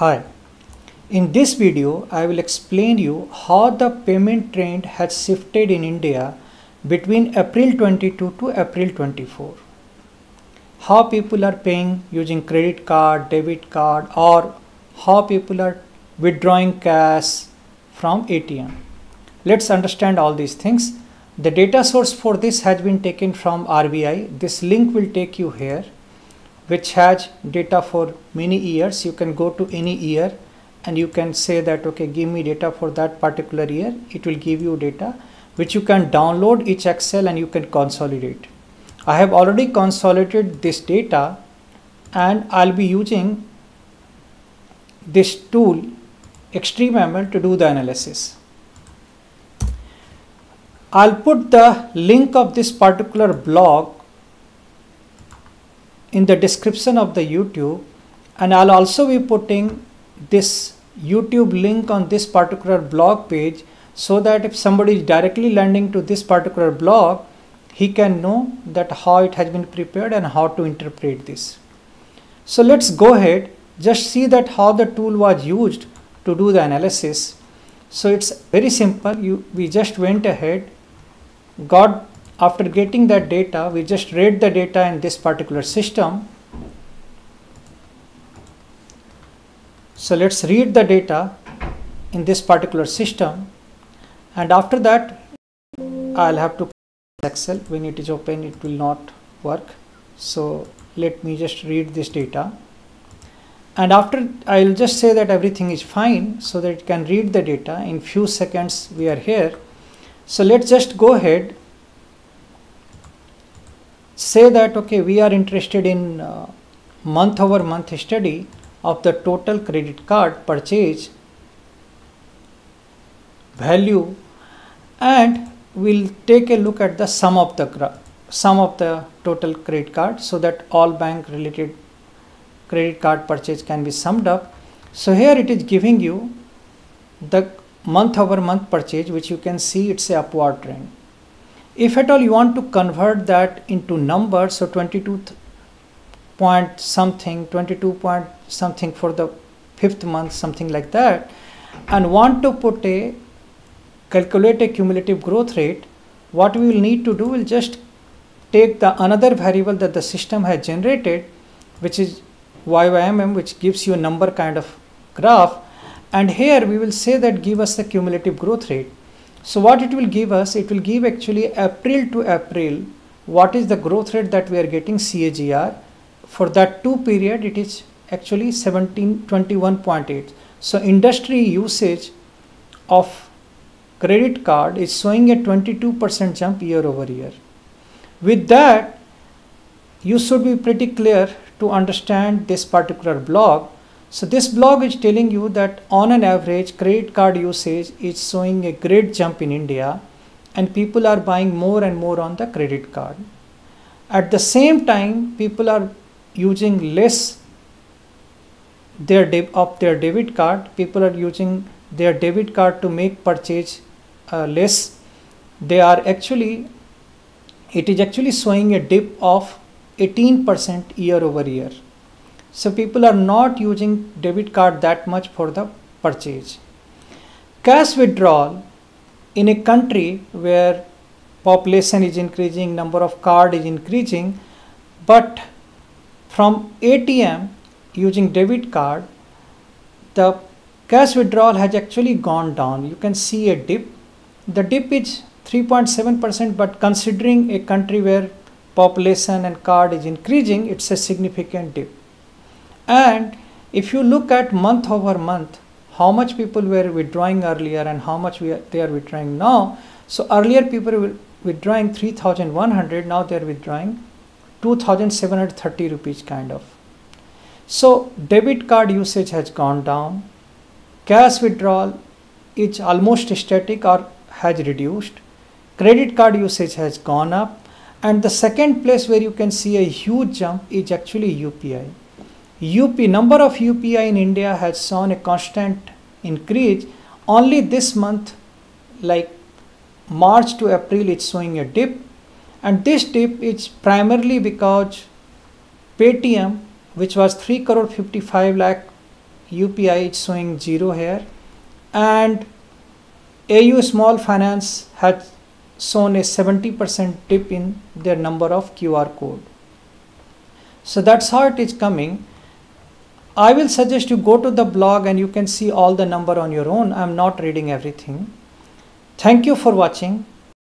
Hi, in this video I will explain you how the payment trend has shifted in India between April 22 to April 24. How people are paying using credit card, debit card or how people are withdrawing cash from ATM. Let's understand all these things. The data source for this has been taken from RBI. This link will take you here which has data for many years. You can go to any year and you can say that okay give me data for that particular year. It will give you data which you can download each Excel and you can consolidate. I have already consolidated this data and I'll be using this tool XtremeML to do the analysis. I'll put the link of this particular blog in the description of the YouTube and I'll also be putting this YouTube link on this particular blog page so that if somebody is directly landing to this particular blog he can know that how it has been prepared and how to interpret this. So let's go ahead just see that how the tool was used to do the analysis. So it's very simple you we just went ahead got after getting that data we just read the data in this particular system. So let's read the data in this particular system. And after that I'll have to excel. When it is open it will not work. So let me just read this data. And after I'll just say that everything is fine so that it can read the data. In few seconds we are here. So let's just go ahead say that okay we are interested in uh, month over month study of the total credit card purchase value and we'll take a look at the sum of the sum of the total credit card so that all bank related credit card purchase can be summed up. So here it is giving you the month over month purchase which you can see it's a upward trend if at all you want to convert that into numbers so 22 point something 22 point something for the fifth month something like that and want to put a calculate a cumulative growth rate what we will need to do will just take the another variable that the system has generated which is YYMM which gives you a number kind of graph and here we will say that give us the cumulative growth rate so what it will give us it will give actually april to april what is the growth rate that we are getting CAGR for that two period it is actually 1721.8 so industry usage of credit card is showing a 22% jump year over year. With that you should be pretty clear to understand this particular blog so this blog is telling you that on an average credit card usage is showing a great jump in India and people are buying more and more on the credit card. At the same time people are using less their deb- of their debit card. People are using their debit card to make purchase uh, less. They are actually it is actually showing a dip of 18% year over year so people are not using debit card that much for the purchase. Cash withdrawal in a country where population is increasing, number of card is increasing, but from ATM using debit card, the cash withdrawal has actually gone down. You can see a dip. The dip is 3.7%, but considering a country where population and card is increasing, it's a significant dip and if you look at month over month how much people were withdrawing earlier and how much are, they are withdrawing now. So earlier people were withdrawing 3100 now they are withdrawing 2730 rupees kind of. So debit card usage has gone down. Cash withdrawal is almost static or has reduced. Credit card usage has gone up. And the second place where you can see a huge jump is actually UPI UP number of UPI in India has shown a constant increase. Only this month, like March to April, it's showing a dip, and this dip is primarily because Paytm, which was 3 crore 55 lakh UPI is showing 0 here and AU Small Finance has shown a 70% dip in their number of QR code. So that's how it is coming. I will suggest you go to the blog and you can see all the number on your own. I'm not reading everything. Thank you for watching.